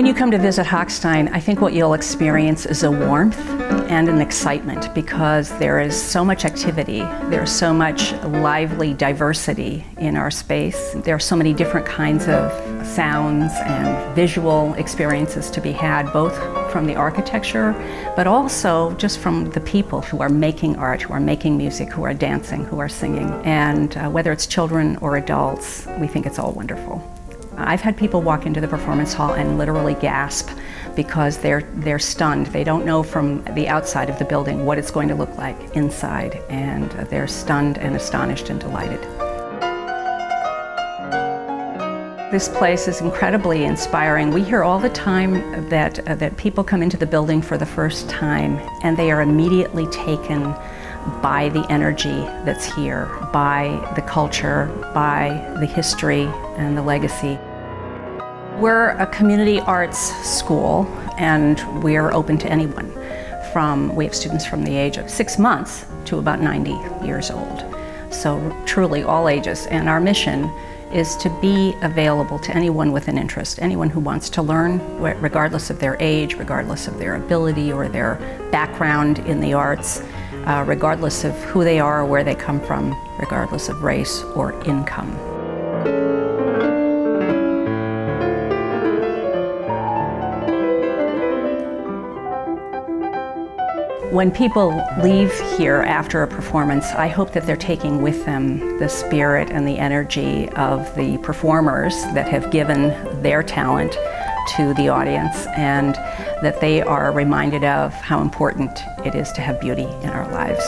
When you come to visit Hochstein, I think what you'll experience is a warmth and an excitement because there is so much activity, there's so much lively diversity in our space. There are so many different kinds of sounds and visual experiences to be had, both from the architecture, but also just from the people who are making art, who are making music, who are dancing, who are singing. And uh, whether it's children or adults, we think it's all wonderful. I've had people walk into the performance hall and literally gasp because they're, they're stunned. They don't know from the outside of the building what it's going to look like inside, and they're stunned and astonished and delighted. This place is incredibly inspiring. We hear all the time that, uh, that people come into the building for the first time and they are immediately taken by the energy that's here, by the culture, by the history and the legacy. We're a community arts school and we're open to anyone. From, we have students from the age of six months to about 90 years old. So truly all ages. And our mission is to be available to anyone with an interest, anyone who wants to learn, regardless of their age, regardless of their ability or their background in the arts, uh, regardless of who they are or where they come from, regardless of race or income. When people leave here after a performance, I hope that they're taking with them the spirit and the energy of the performers that have given their talent to the audience and that they are reminded of how important it is to have beauty in our lives.